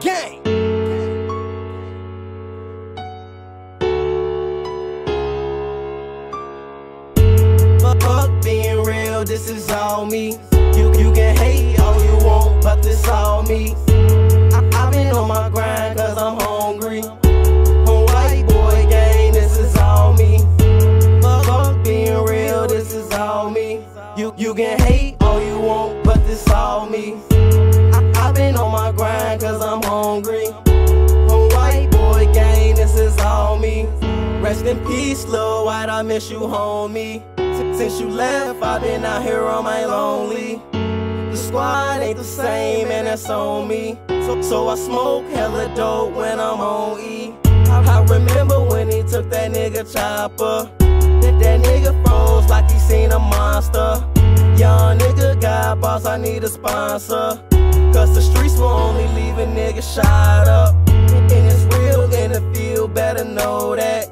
Gang. Fuck being real, this is all me. You you can hate all you want, but this all me. I've been on my grind cause I'm hungry. On boy gang, this is all me. Fuck being real, this is all me. You you can hate all you want, but this all me hungry. On white boy gang, this is all me. Rest in peace, Lil White, I miss you, homie. Since you left, I've been out here on my lonely. The squad ain't the same, and that's on me. So, so I smoke hella dope when I'm on E. I, remember when he took that nigga chopper. That, that nigga froze like he seen a monster. Young nigga got boss, I need a sponsor. Cause the streets will only leave a nigga shot up. And it's real in the field, better know that.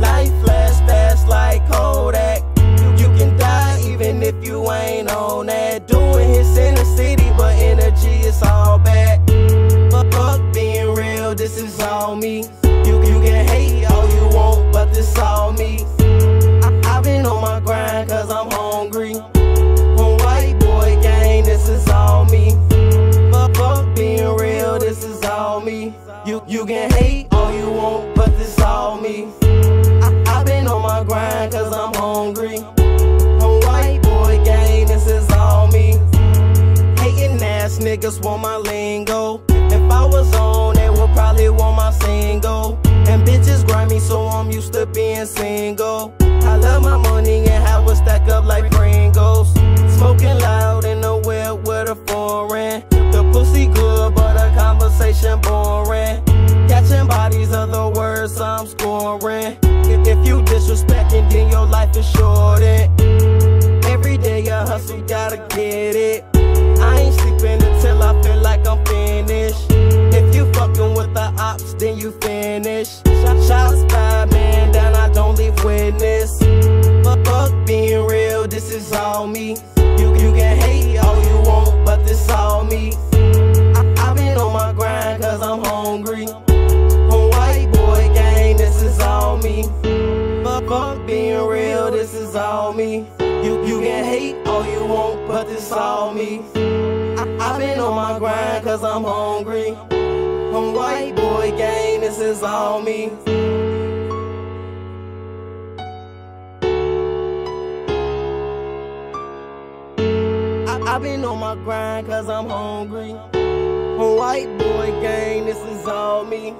Life flash fast like Kodak. You can die even if you ain't on that. Doing hits in the city, but energy is all bad. Fuck, fuck being real, this is all me. You, you can hate all you want, but this all me. I, I've been on my grind You, can hate all you want, but this all me. I've been on my grind cause I'm hungry. On white boy gang, this is all me. Hating ass niggas want my lingo. If I was on, they would probably want fucking with the ops, then you finish. Shots fired, man down, I don't leave witness. Fuck, fuck being real, this is all me. You, you can hate all you want, but this all me. I've been on my grind cause I'm hungry. On white boy gang, this is all me. Fuck, fuck being real, this is all me. You, you can hate all you want, but this all me. I, I've been on my grind cause I'm hungry. On white boy gang, this is all me. I've been on my grind cause I'm hungry. On white boy gang, this is all me.